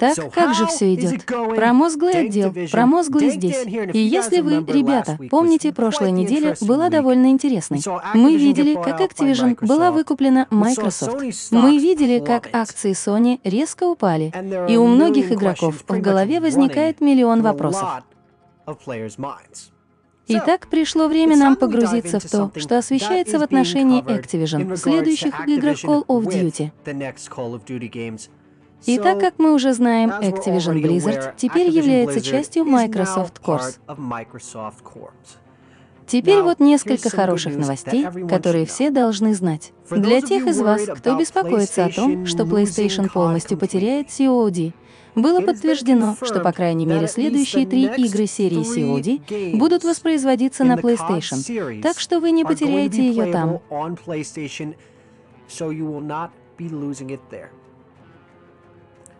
Так, как же все идет? Промозглый отдел, промозглый здесь. И если вы, ребята, помните, прошлая неделя была довольно интересной. Мы видели, как Activision была выкуплена Microsoft. Мы видели, как акции Sony резко упали. И у многих игроков в голове возникает миллион вопросов. Итак, пришло время нам погрузиться в то, что освещается в отношении Activision следующих играх Call of Duty. И так как мы уже знаем, Activision Blizzard теперь является частью Microsoft Corps. Теперь вот несколько хороших новостей, которые все должны знать. Для тех из вас, кто беспокоится о том, что PlayStation полностью потеряет COD, было подтверждено, что по крайней мере следующие три игры серии COD будут воспроизводиться на PlayStation, так что вы не потеряете ее там.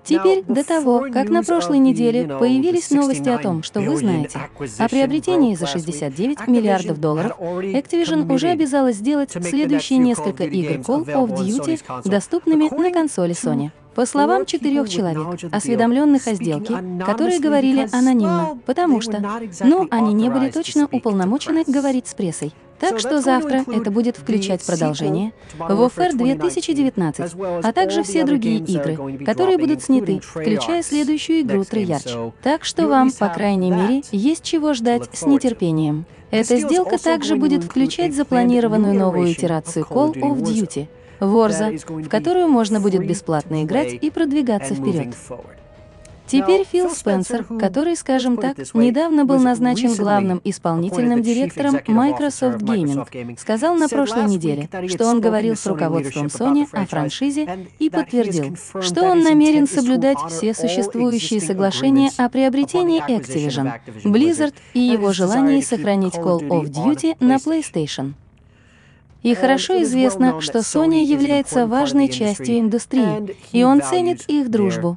Теперь, до того, как на прошлой неделе появились новости о том, что вы знаете о приобретении за 69 миллиардов долларов, Activision уже обязалась сделать следующие несколько игр Call of Duty доступными на консоли Sony. По словам четырех человек, осведомленных о сделке, которые говорили анонимно, потому что, ну, они не были точно уполномочены говорить с прессой. Так что завтра это будет включать продолжение в ОФР 2019, а также все другие игры, которые будут сняты, включая следующую игру Treyarch. Так что вам, по крайней мере, есть чего ждать с нетерпением. Эта сделка также будет включать запланированную новую итерацию Call of Duty, Ворза, в которую можно будет бесплатно играть и продвигаться вперед. Теперь Фил Спенсер, который, скажем так, недавно был назначен главным исполнительным директором Microsoft Gaming, сказал на прошлой неделе, что он говорил с руководством Sony о франшизе и подтвердил, что он намерен соблюдать все существующие соглашения о приобретении Activision, Blizzard и его желании сохранить Call of Duty на PlayStation. И хорошо известно, что Sony является важной частью индустрии, и он ценит их дружбу.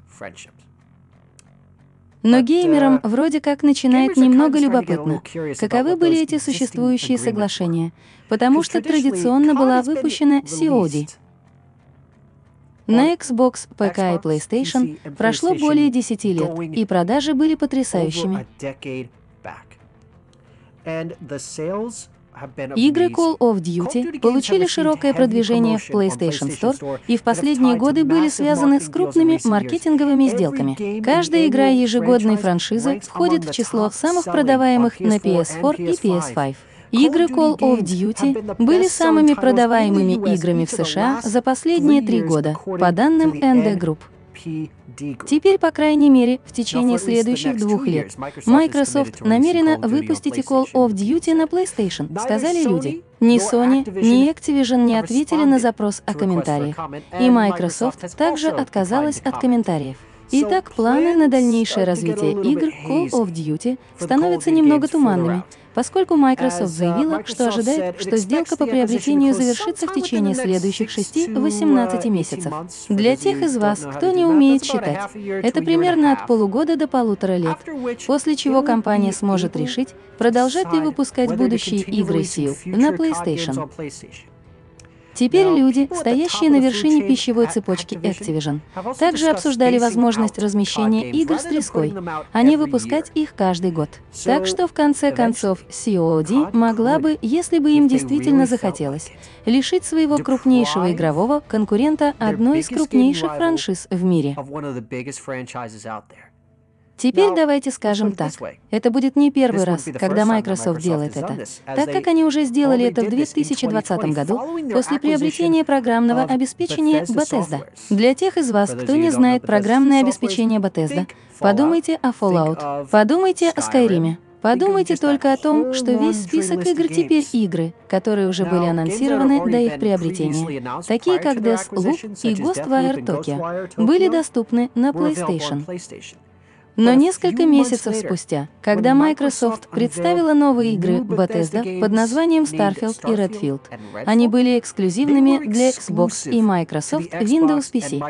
Но геймерам вроде как начинает немного любопытно, каковы были эти существующие соглашения, потому что традиционно была выпущена COD. На Xbox, ПК и PlayStation прошло более 10 лет, и продажи были потрясающими. Игры Call of Duty получили широкое продвижение в PlayStation Store и в последние годы были связаны с крупными маркетинговыми сделками. Каждая игра ежегодной франшизы входит в число самых продаваемых на PS4 и PS5. Игры Call of Duty были самыми продаваемыми играми в США за последние три года, по данным ND Group. Теперь, по крайней мере, в течение следующих двух лет Microsoft намерена выпустить Call of Duty на PlayStation, сказали люди. Ни Sony, ни Activision не ответили на запрос о комментариях, и Microsoft также отказалась от комментариев. Итак, планы на дальнейшее развитие игр Call of Duty становятся немного туманными, поскольку Microsoft заявила, что ожидает, что сделка по приобретению завершится в течение следующих 6-18 месяцев. Для тех из вас, кто не умеет считать, это примерно от полугода до полутора лет, после чего компания сможет решить, продолжать ли выпускать будущие игры SEAL на PlayStation. Теперь люди, стоящие на вершине пищевой цепочки Activision, также обсуждали возможность размещения игр с треской, а не выпускать их каждый год. Так что в конце концов COD могла бы, если бы им действительно захотелось, лишить своего крупнейшего игрового конкурента одной из крупнейших франшиз в мире. Теперь давайте скажем так. Это будет не первый раз, когда Microsoft делает это, так как они уже сделали это в 2020 году после приобретения программного обеспечения Bethesda. Для тех из вас, кто не знает программное обеспечение Bethesda, подумайте о Fallout, подумайте о Skyrim. Подумайте только о том, что весь список игр теперь игры, которые уже были анонсированы до их приобретения, такие как Deathloop и Ghostwire Tokyo, были доступны на PlayStation. Но несколько месяцев спустя, когда Microsoft представила новые игры Bethesda под названием Starfield и Redfield, они были эксклюзивными для Xbox и Microsoft Windows PC.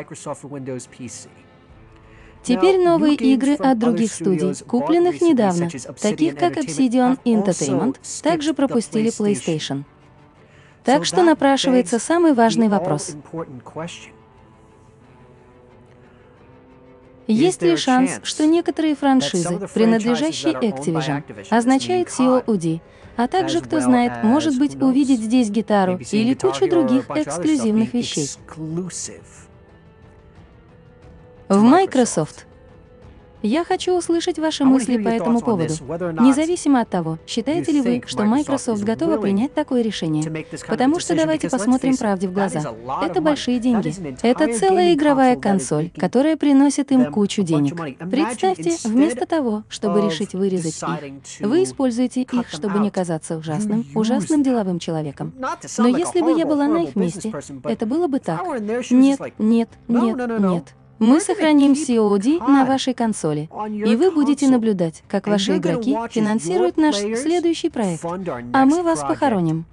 Теперь новые игры от других студий, купленных недавно, таких как Obsidian Entertainment, также пропустили PlayStation. Так что напрашивается самый важный вопрос. Есть ли шанс, что некоторые франшизы, принадлежащие Activision, означает COD, а также, кто знает, может быть, увидеть здесь гитару или кучу других эксклюзивных вещей? В Microsoft я хочу услышать ваши мысли по этому поводу, независимо от того, считаете ли вы, что Microsoft готова принять такое решение. Потому что давайте посмотрим правде в глаза. Это большие деньги. Это целая игровая консоль, которая приносит им кучу денег. Представьте, вместо того, чтобы решить вырезать их, вы используете их, чтобы не казаться ужасным, ужасным деловым человеком. Но если бы я была на их месте, это было бы так. Нет, нет, нет, нет. Мы сохраним COD на вашей консоли, и вы будете наблюдать, как ваши игроки финансируют наш следующий проект, а мы вас похороним.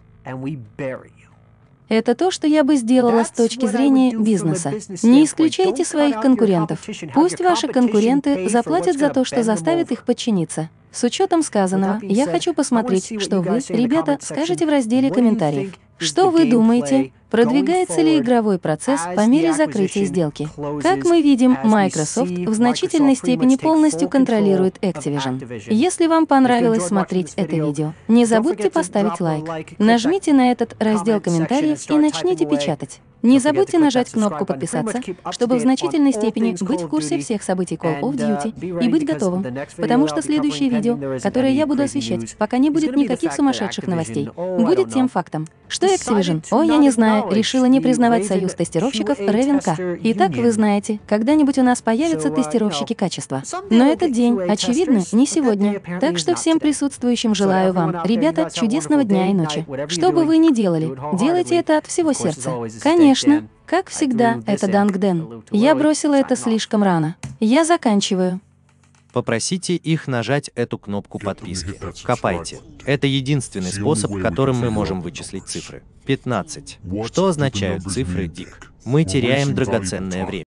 Это то, что я бы сделала с точки зрения бизнеса. Не исключайте своих конкурентов. Пусть ваши конкуренты заплатят за то, что заставит их подчиниться. С учетом сказанного, я хочу посмотреть, что вы, ребята, скажете в разделе комментариев. Что вы думаете? Продвигается ли игровой процесс по мере закрытия сделки? Как мы видим, Microsoft в значительной степени полностью контролирует Activision. Если вам понравилось смотреть это видео, не забудьте поставить лайк, нажмите на этот раздел комментариев и начните печатать. Не забудьте нажать кнопку «Подписаться», чтобы в значительной степени быть в курсе всех событий Call of Duty и быть готовым, потому что следующее видео, которое я буду освещать, пока не будет никаких сумасшедших новостей, будет тем фактом, что Activision, о, я не знаю, решила не признавать союз тестировщиков Raven Итак, вы знаете, когда-нибудь у нас появятся тестировщики качества. Но этот день, очевидно, не сегодня. Так что всем присутствующим желаю вам, ребята, чудесного дня и ночи. Что бы вы ни делали, делайте это от всего сердца. Конечно, как всегда, это Дангден. Я бросила это слишком рано. Я заканчиваю. Попросите их нажать эту кнопку подписки. Копайте. Это единственный способ, которым мы можем вычислить цифры. 15. Что означают цифры ДИК? Мы теряем драгоценное время.